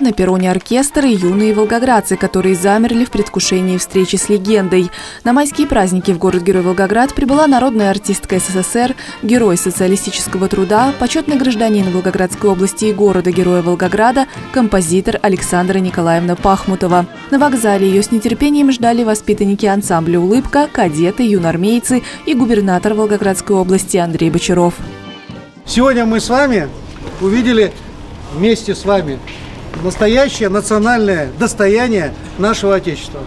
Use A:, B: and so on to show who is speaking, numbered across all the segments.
A: На перроне оркестр и юные волгоградцы, которые замерли в предвкушении встречи с легендой. На майские праздники в город-герой Волгоград прибыла народная артистка СССР, герой социалистического труда, почетный гражданин Волгоградской области и города-героя Волгограда, композитор Александра Николаевна Пахмутова. На вокзале ее с нетерпением ждали воспитанники ансамбля «Улыбка», кадеты, юнормейцы и губернатор Волгоградской области Андрей Бочаров.
B: Сегодня мы с вами увидели вместе с вами настоящее национальное достояние нашего Отечества.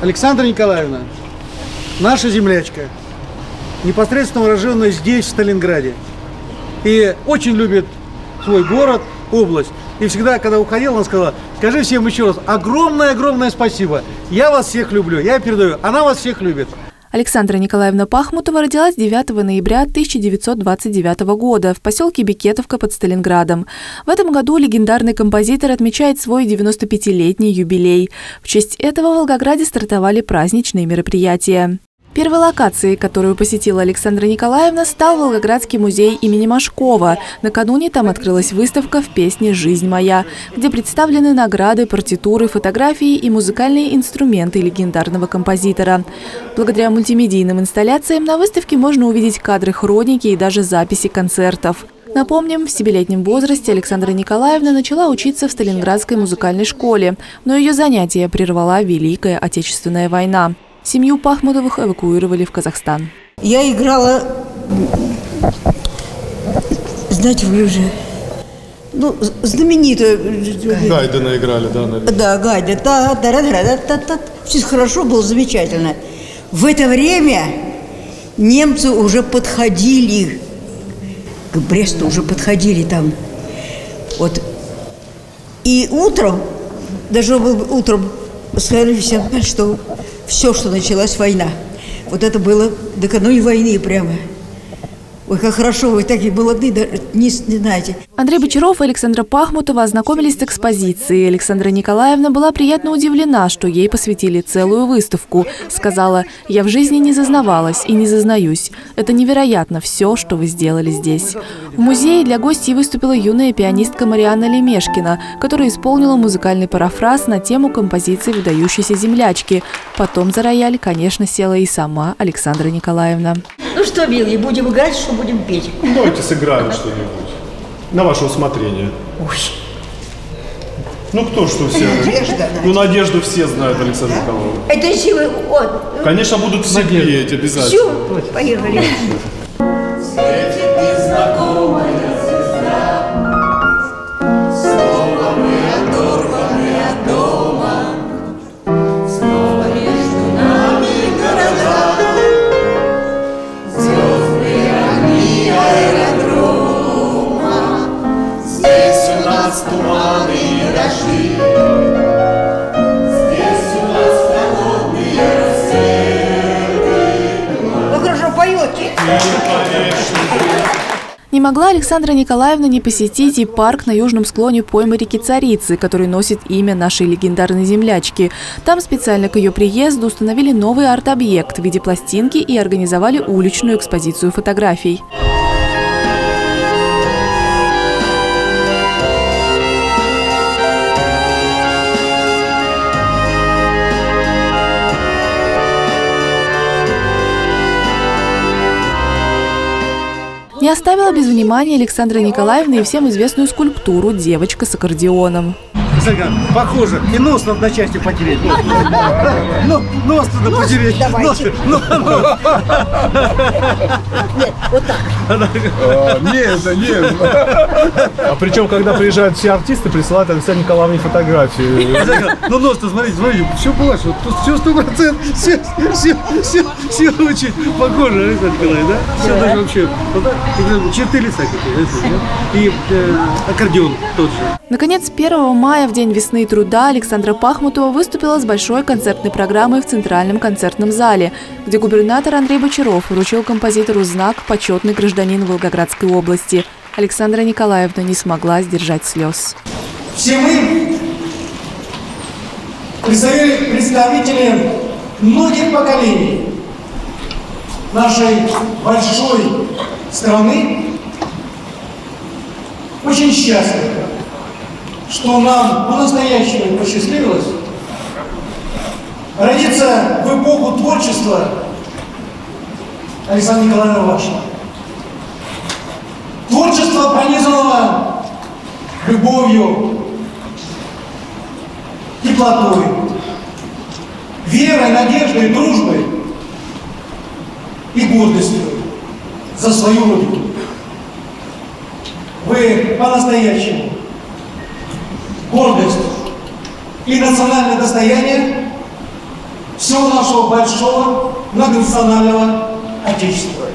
B: Александра Николаевна, наша землячка, непосредственно урожденная здесь, в Сталинграде. И очень любит свой город, область. И всегда, когда уходила, она сказала, скажи всем еще раз, огромное-огромное спасибо. Я вас всех люблю, я передаю, она вас всех любит.
A: Александра Николаевна Пахмутова родилась 9 ноября 1929 года в поселке Бекетовка под Сталинградом. В этом году легендарный композитор отмечает свой 95-летний юбилей. В честь этого в Волгограде стартовали праздничные мероприятия. Первой локацией, которую посетила Александра Николаевна, стал Волгоградский музей имени Машкова. Накануне там открылась выставка в песне «Жизнь моя», где представлены награды, партитуры, фотографии и музыкальные инструменты легендарного композитора. Благодаря мультимедийным инсталляциям на выставке можно увидеть кадры хроники и даже записи концертов. Напомним, в семилетнем возрасте Александра Николаевна начала учиться в Сталинградской музыкальной школе, но ее занятия прервала Великая Отечественная война. Семью Пахмутовых эвакуировали в Казахстан.
C: Я играла, знаете, вы уже, ну, знаменитую.
D: Гайдена играли, да, наверное.
C: Да, Гайда. Та, та, та, та, та, та. Все хорошо было, замечательно. В это время немцы уже подходили к Бресту, уже подходили там. Вот. И утром, даже утром сказали всем, что все, что началась война. Вот это было накануне войны прямо. Ой, как хорошо, вы такие молодые, не, не знаете.
A: Андрей Бочаров и Александра Пахмутова ознакомились с экспозицией. Александра Николаевна была приятно удивлена, что ей посвятили целую выставку. Сказала, я в жизни не зазнавалась и не зазнаюсь. Это невероятно все, что вы сделали здесь. В музее для гостей выступила юная пианистка Марианна Лемешкина, которая исполнила музыкальный парафраз на тему композиции выдающейся землячки. Потом за рояль, конечно, села и сама Александра Николаевна.
C: Ну что, милые, будем играть, что будем петь?
D: Ну, давайте сыграем что-нибудь. На ваше усмотрение.
C: Ой.
D: Ну кто что все?
C: Надежда.
D: Ну Надежду все знают, Александр Николаевна.
C: Это силы, вот.
D: Конечно, будут все петь обязательно.
C: Все, поехали.
A: Не могла Александра Николаевна не посетить и парк на южном склоне поймы реки Царицы, который носит имя нашей легендарной землячки. Там специально к ее приезду установили новый арт-объект в виде пластинки и организовали уличную экспозицию фотографий. Не оставила без внимания Александра Николаевна и всем известную скульптуру «Девочка с аккордеоном».
B: Похоже, и нос надо на части потереть. Ну, нос надо потереть. Нос, ну, нос.
C: Нет, вот так.
D: Нет, нет. А причем, когда приезжают все артисты, присылают Александре Николаевне фотографии.
B: Ну, нос-то, смотрите, смотрите, все больше. Вот тут все сто процентов, все, все, все, все очень похоже, Александр Николаевич, да? Все даже вообще, вот так, и черты лица какие, да? и э, аккордеон тот же.
A: Наконец, 1 мая, в День весны и труда, Александра Пахмутова выступила с большой концертной программой в Центральном концертном зале, где губернатор Андрей Бочаров вручил композитору знак «Почетный гражданин Волгоградской области». Александра Николаевна не смогла сдержать слез.
E: Все мы представители многих поколений нашей большой страны очень счастливы, что нам по-настоящему посчастливилось родиться в эпоху творчества Александра Николаевна Вашина. Творчество, пронизанного любовью, теплотой, верой, надеждой, дружбой и гордостью за свою родину. Вы по-настоящему гордость и национальное достояние всего нашего большого многонационального Отечества.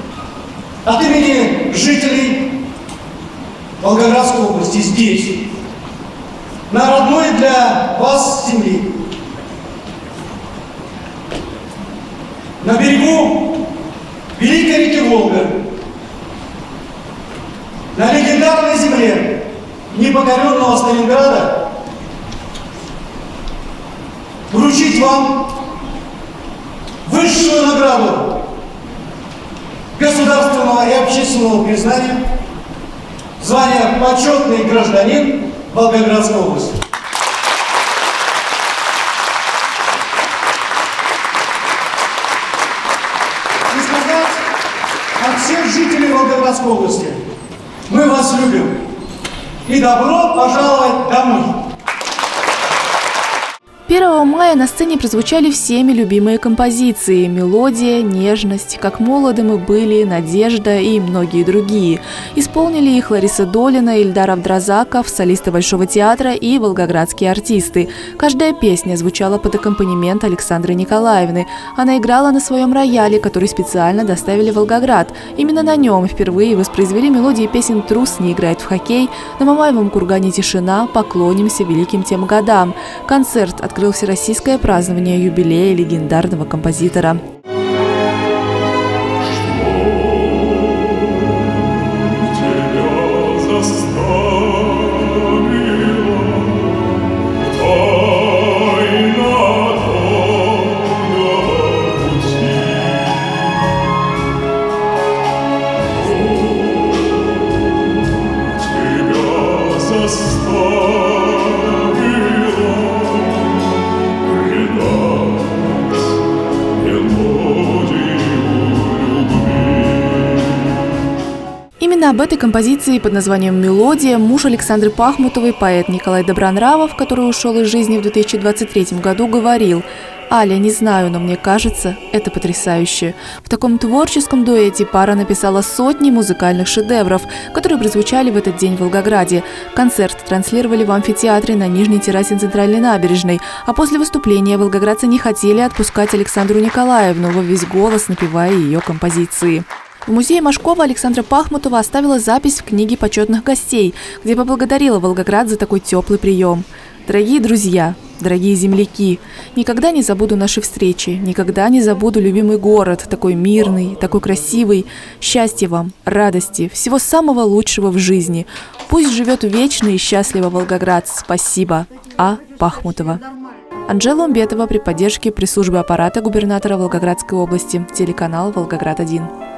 E: От имени жителей Волгоградской области здесь, на родной для вас земли, на берегу Великой реки Волга, на легендарной земле непокоренного Сталинграда вручить вам высшую награду государственного и общественного признания звание почетный гражданин Волгоградской области. И сказать от всех жителей Волгоградской области, мы вас любим. И добро пожаловать домой.
A: 1 мая на сцене прозвучали всеми любимые композиции «Мелодия», «Нежность», «Как молоды мы были», «Надежда» и многие другие. Исполнили их Лариса Долина, Ильдар Авдразаков, солисты Большого театра и волгоградские артисты. Каждая песня звучала под аккомпанемент Александры Николаевны. Она играла на своем рояле, который специально доставили в Волгоград. Именно на нем впервые воспроизвели мелодии песен «Трус не играет в хоккей», «На Мамаевом кургане тишина», «Поклонимся великим тем годам». Концерт открыл открыл всероссийское празднование юбилея легендарного композитора. Именно об этой композиции под названием «Мелодия» муж Александры Пахмутовой, поэт Николай Добронравов, который ушел из жизни в 2023 году, говорил «Аля, не знаю, но мне кажется, это потрясающе. В таком творческом дуэте пара написала сотни музыкальных шедевров, которые прозвучали в этот день в Волгограде. Концерт транслировали в амфитеатре на нижней террасе Центральной набережной, а после выступления волгоградцы не хотели отпускать Александру Николаевну во весь голос, напевая ее композиции. В музее Машкова Александра Пахмутова оставила запись в книге почетных гостей, где поблагодарила Волгоград за такой теплый прием. Дорогие друзья, дорогие земляки, никогда не забуду наши встречи, никогда не забуду любимый город, такой мирный, такой красивый. Счастья вам, радости, всего самого лучшего в жизни. Пусть живет вечно и счастливо Волгоград. Спасибо. А. Пахмутова. Анжела Умбетова при поддержке пресс-службы аппарата губернатора Волгоградской области, телеканал «Волгоград-1».